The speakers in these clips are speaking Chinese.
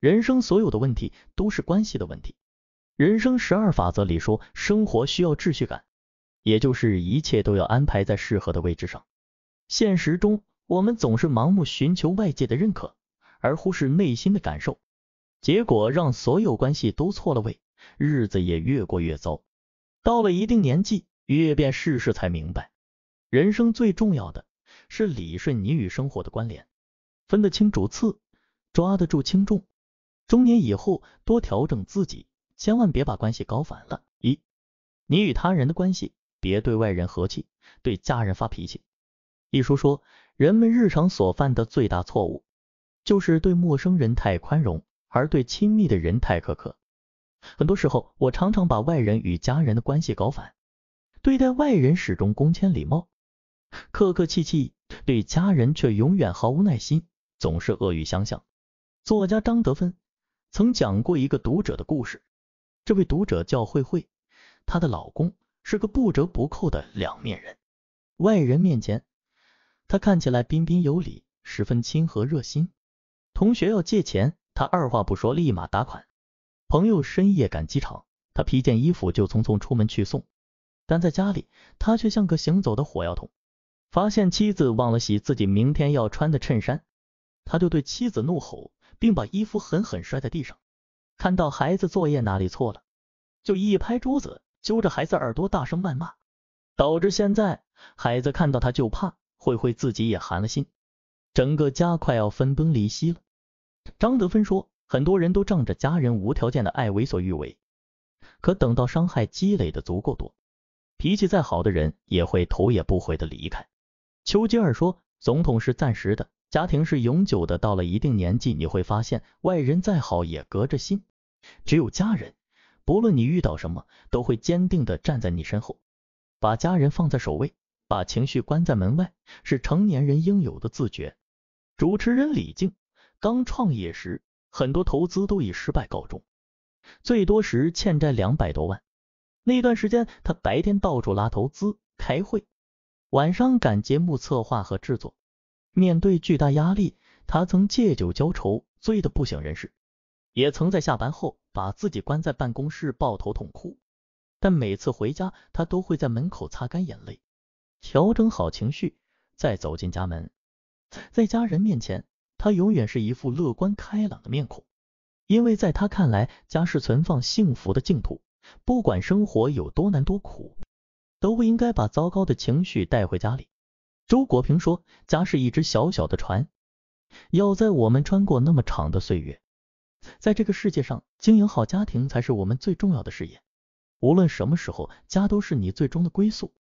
人生所有的问题都是关系的问题。人生十二法则里说，生活需要秩序感，也就是一切都要安排在适合的位置上。现实中，我们总是盲目寻求外界的认可，而忽视内心的感受，结果让所有关系都错了位，日子也越过越糟。到了一定年纪，阅遍世事才明白，人生最重要的是理顺你与生活的关联，分得清主次，抓得住轻重。中年以后多调整自己，千万别把关系搞反了。一，你与他人的关系，别对外人和气，对家人发脾气。一书说，人们日常所犯的最大错误，就是对陌生人太宽容，而对亲密的人太苛刻。很多时候，我常常把外人与家人的关系搞反，对待外人始终恭谦礼貌、客客气气，对家人却永远毫无耐心，总是恶语相向。作家张德芬曾讲过一个读者的故事，这位读者叫慧慧，她的老公是个不折不扣的两面人，外人面前他看起来彬彬有礼，十分亲和热心，同学要借钱，他二话不说立马打款。朋友深夜赶机场，他披件衣服就匆匆出门去送。但在家里，他却像个行走的火药桶。发现妻子忘了洗自己明天要穿的衬衫，他就对妻子怒吼，并把衣服狠狠摔在地上。看到孩子作业哪里错了，就一拍桌子，揪着孩子耳朵大声谩骂，导致现在孩子看到他就怕，慧慧自己也寒了心，整个家快要分崩离析了。张德芬说。很多人都仗着家人无条件的爱为所欲为，可等到伤害积累的足够多，脾气再好的人也会头也不回的离开。丘吉尔说：“总统是暂时的，家庭是永久的。到了一定年纪，你会发现外人再好也隔着心，只有家人，不论你遇到什么，都会坚定的站在你身后。把家人放在首位，把情绪关在门外，是成年人应有的自觉。”主持人李静刚创业时。很多投资都以失败告终，最多时欠债两百多万。那段时间，他白天到处拉投资、开会，晚上赶节目策划和制作。面对巨大压力，他曾借酒浇愁，醉得不省人事；也曾在下班后把自己关在办公室抱头痛哭。但每次回家，他都会在门口擦干眼泪，调整好情绪，再走进家门，在家人面前。他永远是一副乐观开朗的面孔，因为在他看来，家是存放幸福的净土。不管生活有多难多苦，都不应该把糟糕的情绪带回家里。周国平说：“家是一只小小的船，要在我们穿过那么长的岁月，在这个世界上经营好家庭才是我们最重要的事业。无论什么时候，家都是你最终的归宿。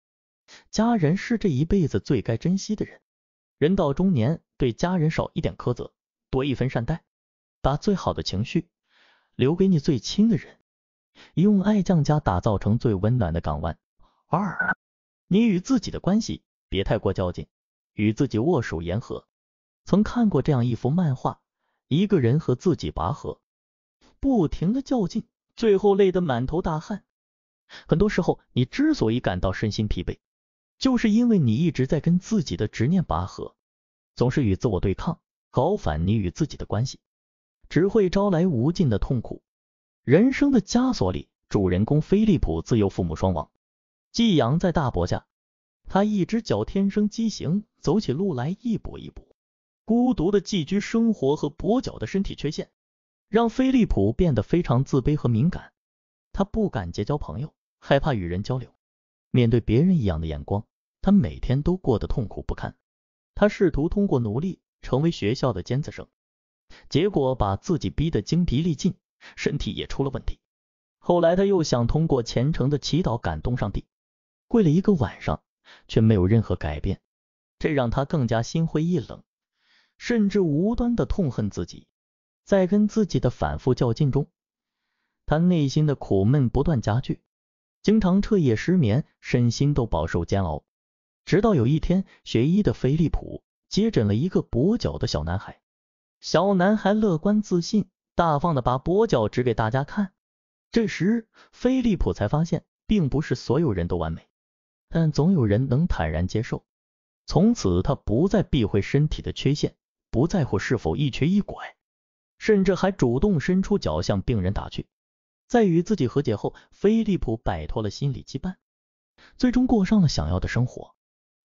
家人是这一辈子最该珍惜的人。人到中年。”对家人少一点苛责，多一分善待，把最好的情绪留给你最亲的人，用爱将家打造成最温暖的港湾。二，你与自己的关系别太过较劲，与自己握手言和。曾看过这样一幅漫画，一个人和自己拔河，不停的较劲，最后累得满头大汗。很多时候，你之所以感到身心疲惫，就是因为你一直在跟自己的执念拔河。总是与自我对抗，搞反你与自己的关系，只会招来无尽的痛苦。人生的枷锁里，主人公菲利普自幼父母双亡，寄养在大伯家。他一只脚天生畸形，走起路来一跛一跛。孤独的寄居生活和跛脚的身体缺陷，让菲利普变得非常自卑和敏感。他不敢结交朋友，害怕与人交流。面对别人异样的眼光，他每天都过得痛苦不堪。他试图通过努力成为学校的尖子生，结果把自己逼得精疲力尽，身体也出了问题。后来他又想通过虔诚的祈祷感动上帝，跪了一个晚上，却没有任何改变，这让他更加心灰意冷，甚至无端的痛恨自己。在跟自己的反复较劲中，他内心的苦闷不断加剧，经常彻夜失眠，身心都饱受煎熬。直到有一天，学医的菲利普接诊了一个跛脚的小男孩。小男孩乐观自信，大方的把跛脚指给大家看。这时，菲利普才发现，并不是所有人都完美，但总有人能坦然接受。从此，他不再避讳身体的缺陷，不在乎是否一瘸一拐，甚至还主动伸出脚向病人打去。在与自己和解后，菲利普摆脱了心理羁绊，最终过上了想要的生活。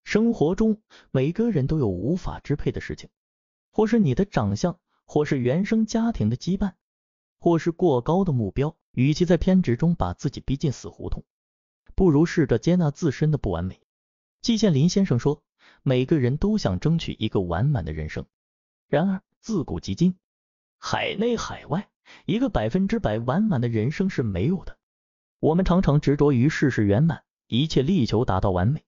生活中，每个人都有无法支配的事情，或是你的长相，或是原生家庭的羁绊，或是过高的目标。与其在偏执中把自己逼进死胡同，不如试着接纳自身的不完美。季羡林先生说：“每个人都想争取一个完满的人生，然而自古及今，海内海外，一个百分之百完满的人生是没有的。我们常常执着于事事圆满，一切力求达到完美。”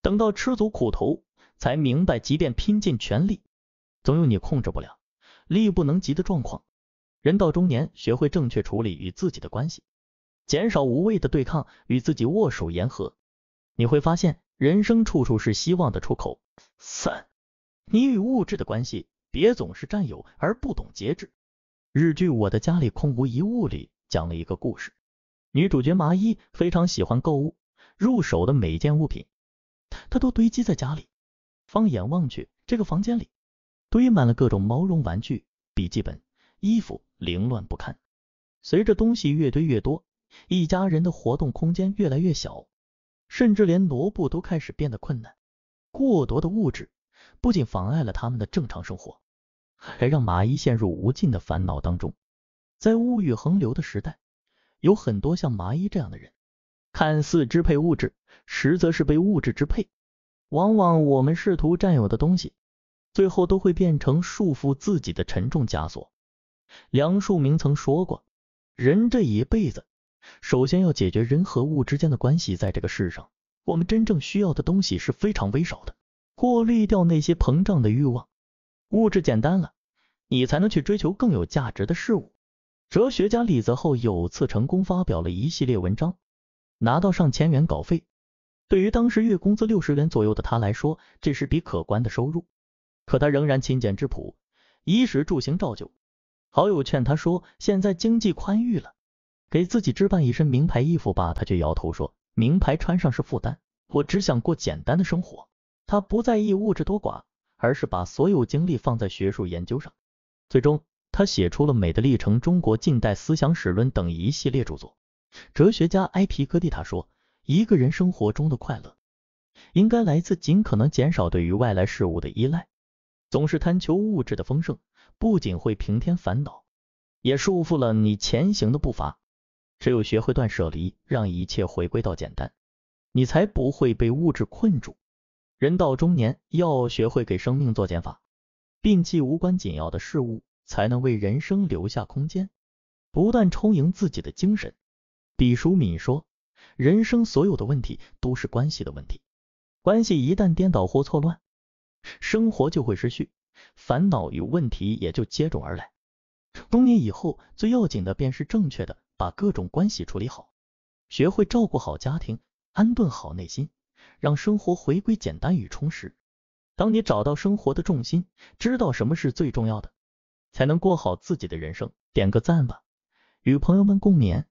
等到吃足苦头，才明白，即便拼尽全力，总有你控制不了、力不能及的状况。人到中年，学会正确处理与自己的关系，减少无谓的对抗，与自己握手言和，你会发现，人生处处是希望的出口。三，你与物质的关系，别总是占有而不懂节制。日剧《我的家里空无一物》里讲了一个故事，女主角麻衣非常喜欢购物，入手的每件物品。她都堆积在家里，放眼望去，这个房间里堆满了各种毛绒玩具、笔记本、衣服，凌乱不堪。随着东西越堆越多，一家人的活动空间越来越小，甚至连挪步都开始变得困难。过多的物质不仅妨碍了他们的正常生活，还让麻衣陷入无尽的烦恼当中。在物欲横流的时代，有很多像麻衣这样的人。看似支配物质，实则是被物质支配。往往我们试图占有的东西，最后都会变成束缚自己的沉重枷锁。梁漱溟曾说过，人这一辈子，首先要解决人和物之间的关系。在这个世上，我们真正需要的东西是非常微少的。过滤掉那些膨胀的欲望，物质简单了，你才能去追求更有价值的事物。哲学家李泽厚有次成功发表了一系列文章。拿到上千元稿费，对于当时月工资六十元左右的他来说，这是笔可观的收入。可他仍然勤俭质朴，衣食住行照旧。好友劝他说：“现在经济宽裕了，给自己置办一身名牌衣服吧。”他却摇头说：“名牌穿上是负担，我只想过简单的生活。”他不在意物质多寡，而是把所有精力放在学术研究上。最终，他写出了《美的历程》《中国近代思想史论》等一系列著作。哲学家埃皮戈蒂塔说：“一个人生活中的快乐，应该来自尽可能减少对于外来事物的依赖。总是贪求物质的丰盛，不仅会平添烦恼，也束缚了你前行的步伐。只有学会断舍离，让一切回归到简单，你才不会被物质困住。人到中年，要学会给生命做减法，摒弃无关紧要的事物，才能为人生留下空间，不断充盈自己的精神。”毕淑敏说：“人生所有的问题都是关系的问题，关系一旦颠倒或错乱，生活就会失序，烦恼与问题也就接踵而来。中年以后，最要紧的便是正确的把各种关系处理好，学会照顾好家庭，安顿好内心，让生活回归简单与充实。当你找到生活的重心，知道什么是最重要的，才能过好自己的人生。点个赞吧，与朋友们共勉。”